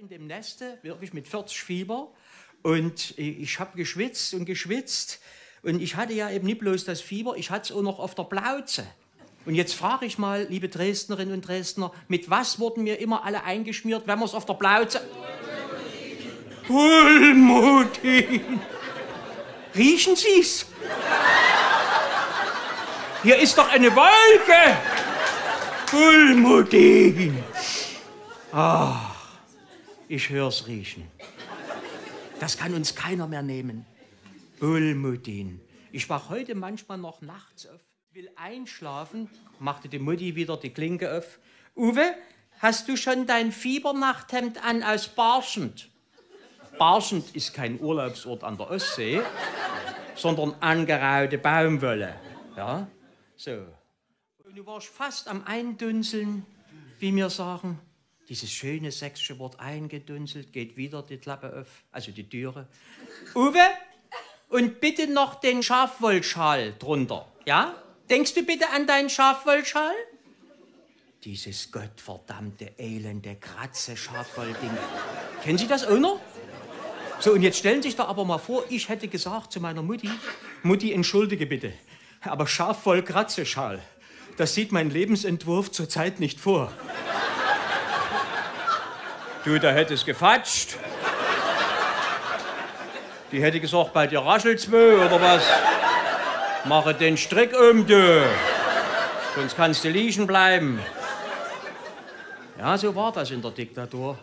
in dem Neste, wirklich mit 40 Fieber. Und ich habe geschwitzt und geschwitzt. Und ich hatte ja eben nicht bloß das Fieber, ich hatte es auch noch auf der Plauze. Und jetzt frage ich mal, liebe Dresdnerinnen und Dresdner, mit was wurden wir immer alle eingeschmiert, wenn wir es auf der Plauze... Pulmodin! Riechen Sie's? Hier ist doch eine Wolke! Pulmodin! Ach, ich hör's riechen. Das kann uns keiner mehr nehmen. Ulmudin. Ich wach heute manchmal noch nachts auf, will einschlafen, machte die Mutti wieder die Klinke auf. Uwe, hast du schon dein Fiebernachthemd an aus Barschend? Barschend ist kein Urlaubsort an der Ostsee, sondern angeraute Baumwolle. Ja, so. Und du warst fast am Eindünseln, wie mir sagen. Dieses schöne sächsische Wort eingedunselt, geht wieder die Klappe auf, also die Türe. Uwe, und bitte noch den Schafwollschal drunter, ja? Denkst du bitte an deinen Schafwollschal? Dieses gottverdammte, elende, kratze Schafwollding. Kennen Sie das auch noch? So, und jetzt stellen Sie sich da aber mal vor, ich hätte gesagt zu meiner Mutti, Mutti, entschuldige bitte, aber Schafwoll-Kratzeschal, das sieht mein Lebensentwurf zurzeit nicht vor. Du, da hätte es gefatscht. Die hätte gesagt, bei dir raschelt's zwei oder was? Mache den Strick um, du. Sonst kannst du liegen bleiben. Ja, so war das in der Diktatur.